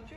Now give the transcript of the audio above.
dicho?